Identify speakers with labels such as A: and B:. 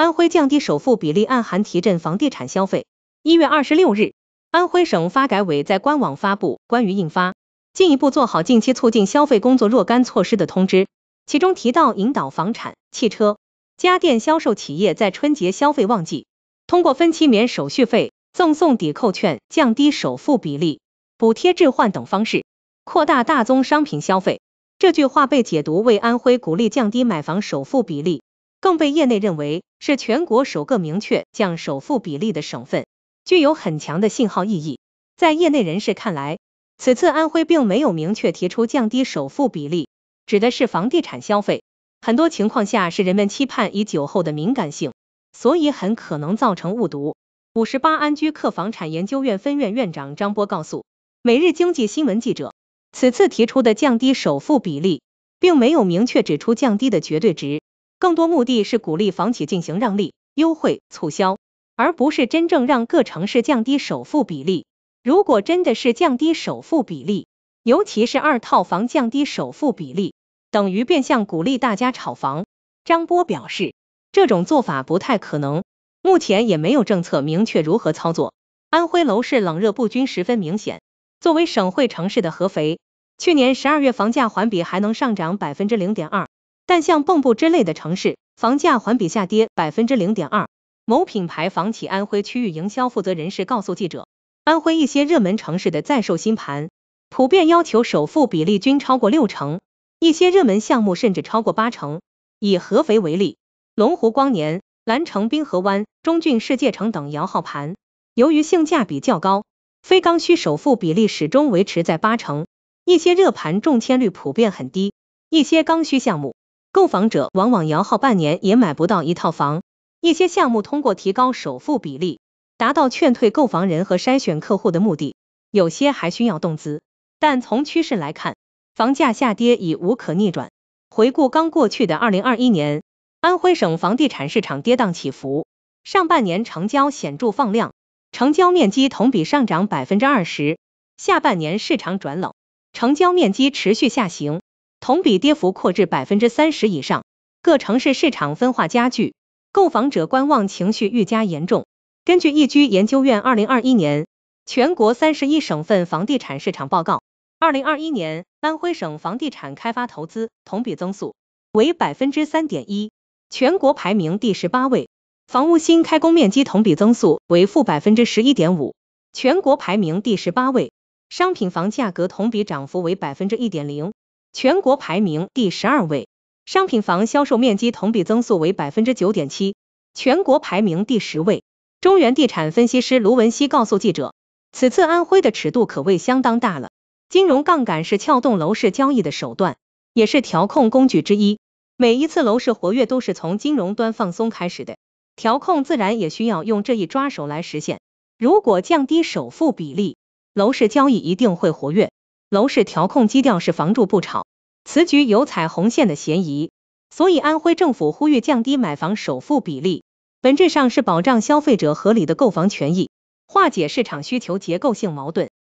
A: 安徽降低首付比例暗含提振房地产消费。一月二十六日，安徽省发改委在官网发布关于印发进一步做好近期促进消费工作若干措施的通知，其中提到引导房产、汽车、家电销售企业在春节消费旺季，通过分期免手续费、赠送抵扣券、降低首付比例、补贴置换等方式，扩大大宗商品消费。这句话被解读为安徽鼓励降低买房首付比例，更被业内认为是全国首个明确降首付比例的省份，具有很强的信号意义。在业内人士看来，此次安徽并没有明确提出降低首付比例，指的是房地产消费，很多情况下是人们期盼已久后的敏感性，所以很可能造成误读。五十八安居客房产研究院分院院长张波告诉每日经济新闻记者。此次提出的降低首付比例，并没有明确指出降低的绝对值，更多目的是鼓励房企进行让利、优惠、促销，而不是真正让各城市降低首付比例。如果真的是降低首付比例，尤其是二套房降低首付比例，等于变相鼓励大家炒房。张波表示，这种做法不太可能，目前也没有政策明确如何操作。安徽楼市冷热不均十分明显。作为省会城市的合肥，去年十二月房价环比还能上涨百分之零点二，但像蚌埠之类的城市，房价环比下跌百分之零点二。某品牌房企安徽区域营销负责人士告诉记者，安徽一些热门城市的在售新盘，普遍要求首付比例均超过六成，一些热门项目甚至超过八成。以合肥为例，龙湖光年、蓝城滨河湾、中郡世界城等摇号盘，由于性价比较高。非刚需首付比例始终维持在八成，一些热盘中签率普遍很低，一些刚需项目购房者往往摇号半年也买不到一套房，一些项目通过提高首付比例，达到劝退购房人和筛选客户的目的，有些还需要动资，但从趋势来看，房价下跌已无可逆转。回顾刚过去的二零二一年，安徽省房地产市场跌宕起伏，上半年成交显著放量。成交面积同比上涨百分之二十，下半年市场转冷，成交面积持续下行，同比跌幅扩至百分之三十以上。各城市市场分化加剧，购房者观望情绪愈加严重。根据易居研究院二零二一年全国三十一省份房地产市场报告，二零二一年安徽省房地产开发投资同比增速为百分之三点一，全国排名第十八位。房屋新开工面积同比增速为负百分之十一点五，全国排名第十八位。商品房价格同比涨幅为百分之一点零，全国排名第十二位。商品房销售面积同比增速为百分之九点七，全国排名第十位。中原地产分析师卢文熙告诉记者，此次安徽的尺度可谓相当大了。金融杠杆是撬动楼市交易的手段，也是调控工具之一。每一次楼市活跃都是从金融端放松开始的。调控自然也需要用这一抓手来实现。如果降低首付比例，楼市交易一定会活跃。楼市调控基调是房住不炒，此举有踩红线的嫌疑。所以安徽政府呼吁降低买房首付比例，本质上是保障消费者合理的购房权益，化解市场需求结构性矛盾。